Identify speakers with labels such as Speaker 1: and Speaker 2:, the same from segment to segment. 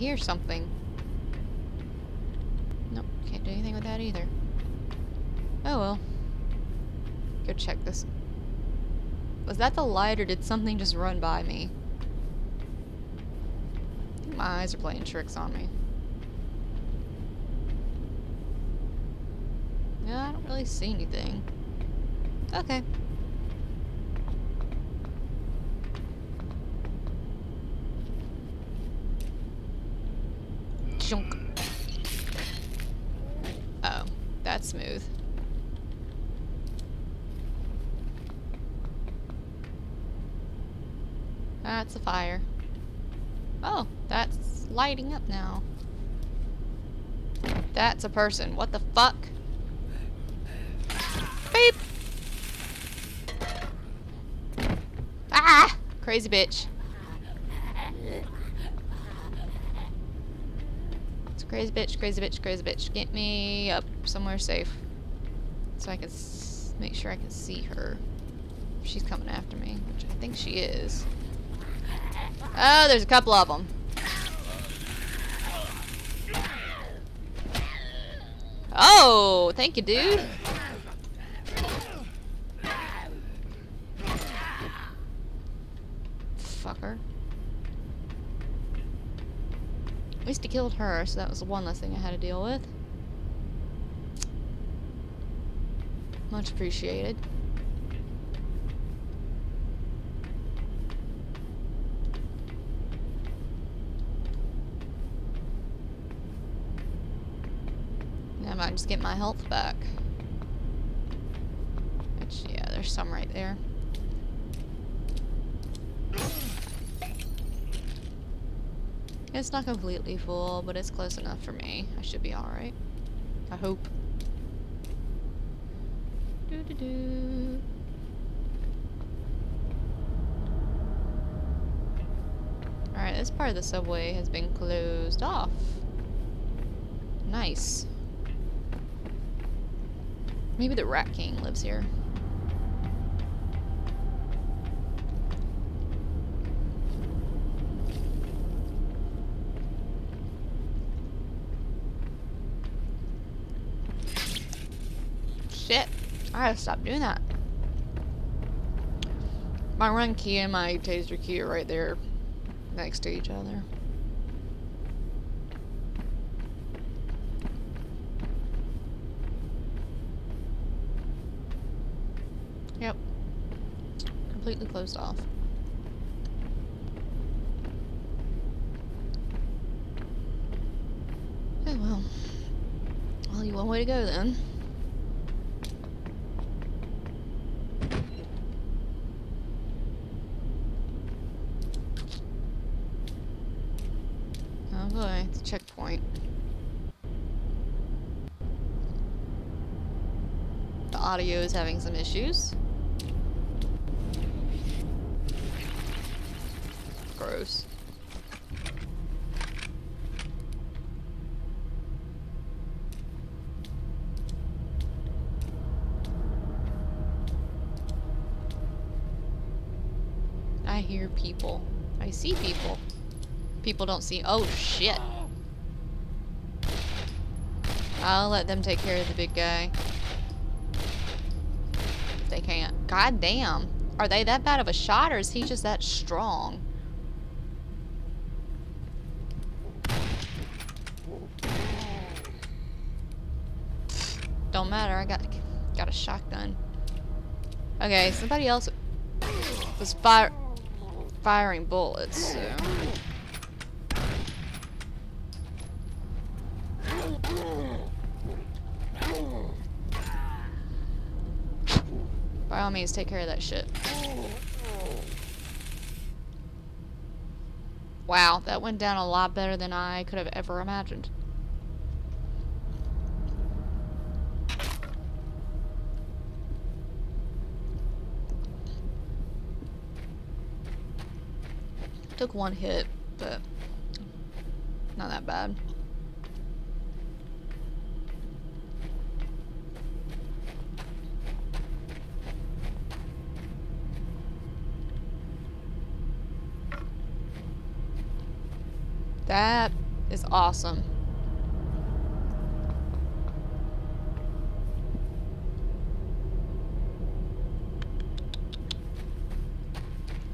Speaker 1: hear something. Nope, can't do anything with that either. Oh well. Go check this. Was that the light or did something just run by me? My eyes are playing tricks on me. Yeah, I don't really see anything. Okay. Chunk. Oh, that's smooth. That's a fire. Oh, that's lighting up now. That's a person. What the fuck? Beep! Ah! Crazy bitch. It's a crazy bitch, crazy bitch, crazy bitch. Get me up somewhere safe. So I can make sure I can see her. She's coming after me, which I think she is. Oh, there's a couple of them. Oh, thank you, dude. Killed her, so that was one less thing I had to deal with. Much appreciated. Now I might just get my health back. Which, yeah, there's some right there. It's not completely full, but it's close enough for me. I should be alright. I hope. Alright, this part of the subway has been closed off. Nice. Maybe the Rat King lives here. Shit. I gotta stop doing that. My run key and my taser key are right there next to each other. Yep. Completely closed off. Oh well. Only one way to go then. Oh boy, checkpoint. The audio is having some issues. Gross. I hear people. I see people. People don't see- oh shit. I'll let them take care of the big guy. They can't. God damn. Are they that bad of a shot or is he just that strong? Don't matter, I got got a shotgun. Okay, somebody else was fire firing bullets, so. All means, take care of that shit. Wow, that went down a lot better than I could have ever imagined. Took one hit, but not that bad. That is awesome.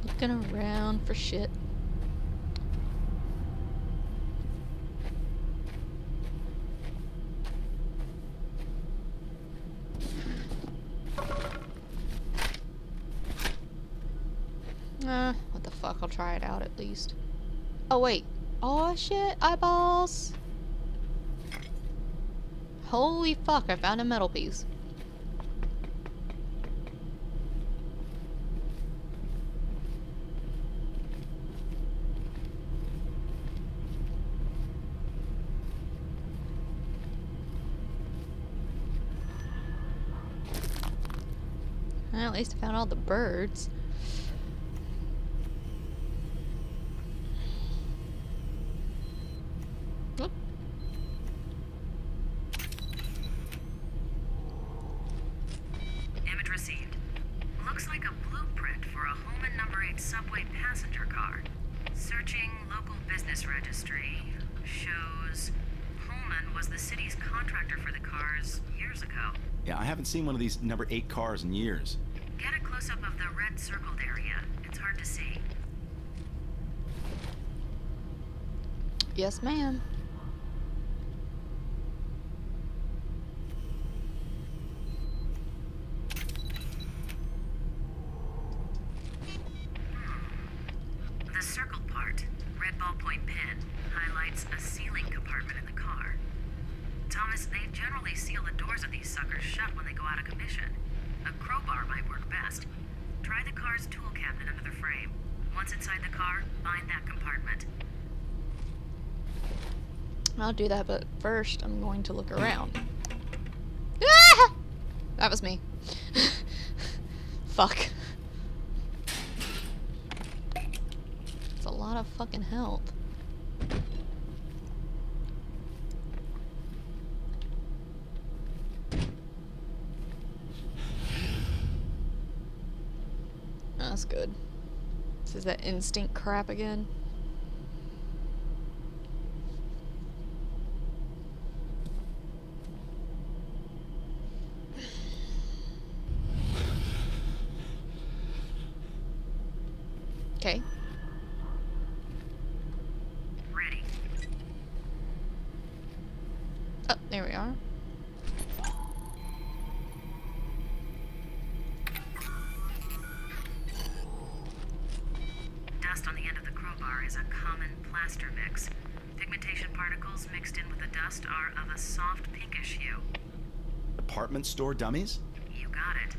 Speaker 1: Looking around for shit. Uh, what the fuck, I'll try it out at least. Oh wait. Oh shit, eyeballs! Holy fuck, I found a metal piece. Well, at least I found all the birds. Whoop.
Speaker 2: Image received. Looks like a blueprint for a Holman number 8 subway passenger car. Searching local business registry shows Holman was the city's contractor for the cars years ago.
Speaker 3: Yeah, I haven't seen one of these number eight cars in years.
Speaker 2: Get a close up of the red circled area. It's hard to see.
Speaker 1: Yes, ma'am.
Speaker 2: The circled part, red ballpoint pen, highlights a sealing compartment in the car. Thomas, they generally seal the doors of these suckers shut when they go out of commission. A crowbar might work best. Try the car's tool cabinet under the frame. Once inside the car, find that compartment.
Speaker 1: I'll do that, but first I'm going to look around. Ah! That was me. Fuck. It's a lot of fucking health. That's good. This is that instinct crap again. Okay.
Speaker 2: Ready.
Speaker 1: Oh, there we are.
Speaker 2: Dust on the end of the crowbar is a common plaster mix. Pigmentation particles mixed in with the dust are of a soft pinkish hue.
Speaker 3: Department store dummies?
Speaker 2: You got it.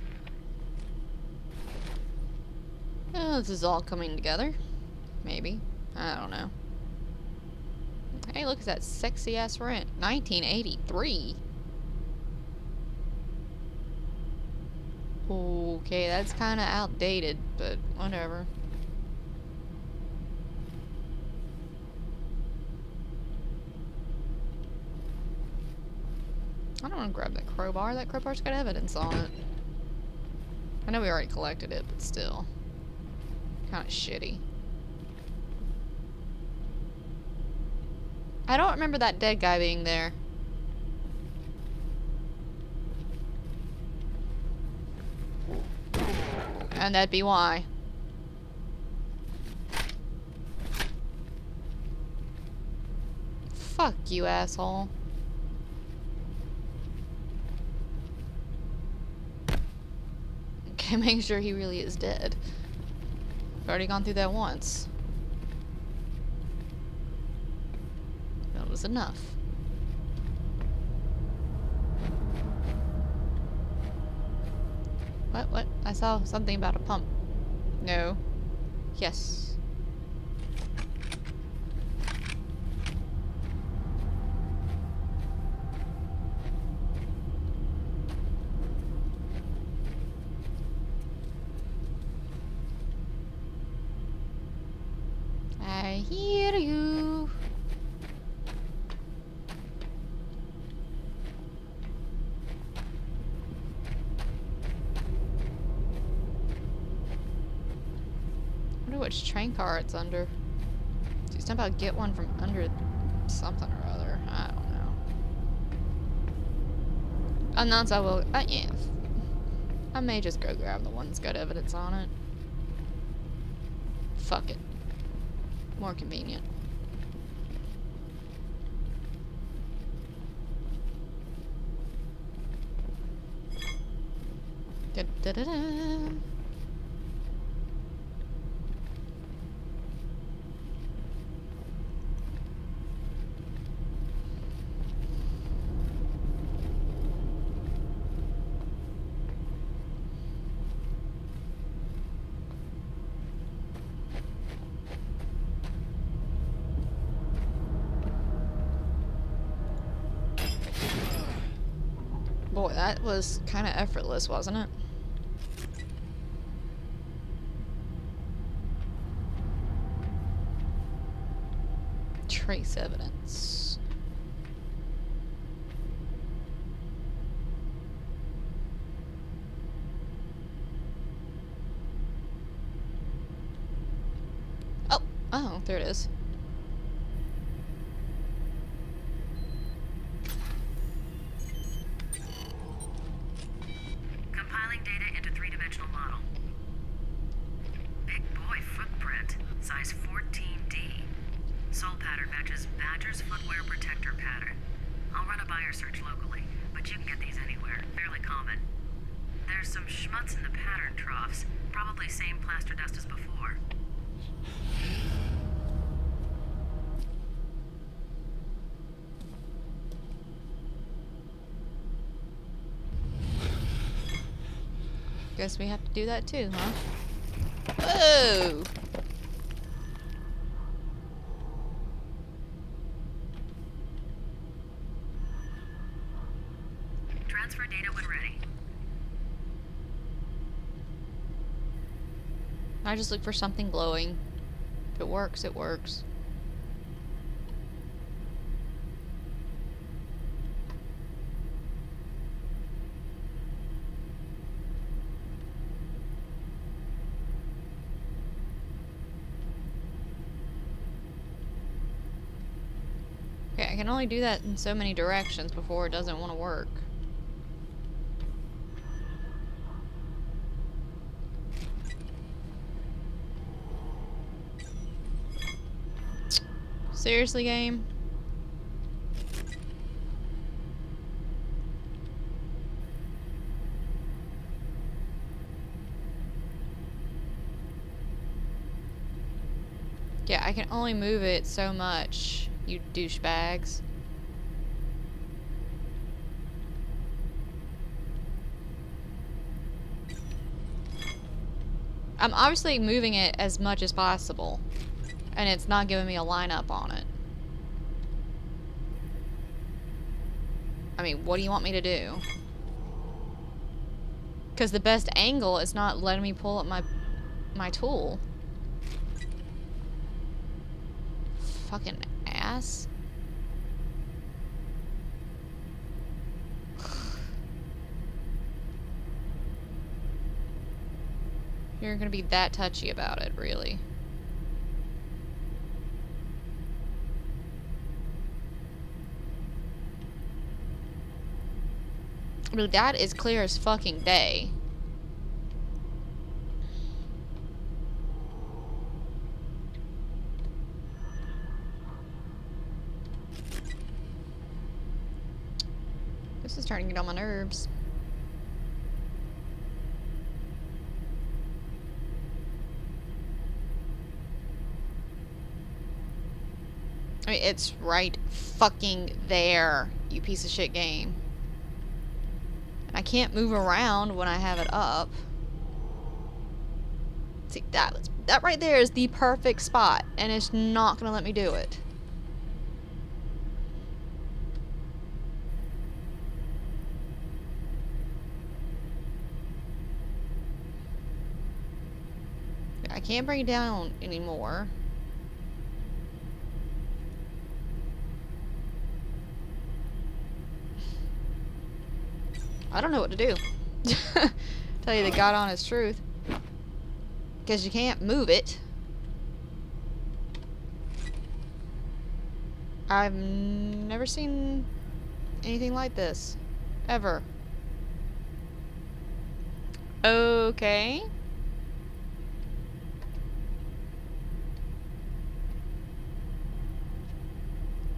Speaker 1: Oh, this is all coming together. Maybe. I don't know. Hey, look at that sexy ass rent. 1983. Okay, that's kind of outdated, but whatever. I don't want to grab that crowbar. That crowbar's got evidence on it. I know we already collected it, but still. Kind of shitty. I don't remember that dead guy being there. And that'd be why. Fuck you, asshole. Okay, make sure he really is dead. I've already gone through that once. That was enough. What? What? I saw something about a pump. No. Yes. I hear you. Wonder which train car it's under. Just about get one from under something or other. I don't know. Announce I will. Uh, yeah. I may just go grab the one that's got evidence on it. Fuck it. More convenient. Da -da -da -da. Boy, that was kind of effortless, wasn't it? Trace evidence. Oh, oh, there it is.
Speaker 2: Compiling data into three-dimensional model. Big boy footprint, size 14D. Sole pattern matches Badger's footwear protector pattern. I'll run a buyer search locally, but you can get these anywhere. Fairly common. There's some schmutz in the pattern troughs. Probably same plaster dust as before.
Speaker 1: Guess we have to do that too, huh? Whoa!
Speaker 2: Transfer data when
Speaker 1: I just look for something glowing. If it works, it works. Okay, I can only do that in so many directions before it doesn't want to work. Seriously, game? Yeah, I can only move it so much, you douchebags. I'm obviously moving it as much as possible. And it's not giving me a lineup on it. I mean, what do you want me to do? Because the best angle is not letting me pull up my my tool. Fucking ass. You're gonna be that touchy about it, really. Dude, that is clear as fucking day. This is starting to get on my nerves. I mean, it's right fucking there, you piece of shit game. I can't move around when I have it up. See, that, that right there is the perfect spot, and it's not going to let me do it. I can't bring it down anymore. I don't know what to do. Tell you the God honest truth. Because you can't move it. I've never seen anything like this. Ever. Okay.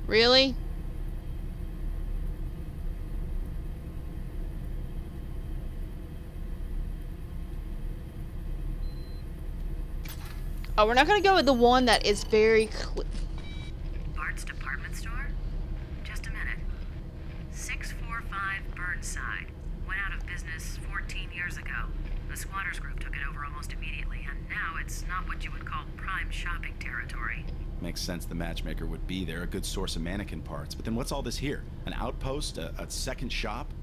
Speaker 1: Really? Oh, we're not gonna go with the one that is very cl-
Speaker 2: Bart's department store? Just a minute. 645 Burnside. Went out of business 14 years ago. The squatters group took it over almost immediately, and now it's not what you would call prime shopping territory.
Speaker 3: Makes sense the matchmaker would be there, a good source of mannequin parts. But then what's all this here? An outpost? A, a second shop?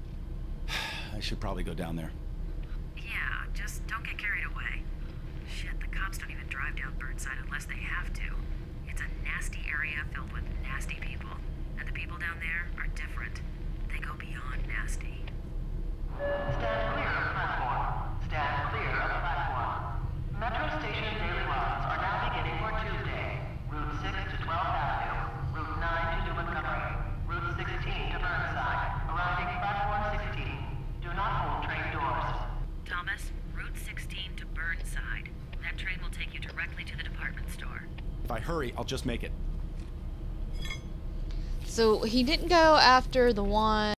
Speaker 3: I should probably go down there.
Speaker 2: Yeah, just don't get carried away. Cops don't even drive down Burnside unless they have to. It's a nasty area filled with nasty people. And the people down there are different. They go beyond nasty.
Speaker 4: Stand clear of the platform. Stand clear of the platform. Metro Station daily runs are now beginning for Tuesday. Route 6 to 12th Avenue. Route 9 to New Montgomery. Route 16 to Burnside. Arriving platform 16. Do not hold train doors.
Speaker 2: Thomas, Route 16 to Burnside. That train will take you directly to the department store.
Speaker 3: If I hurry, I'll just make it.
Speaker 1: So he didn't go after the one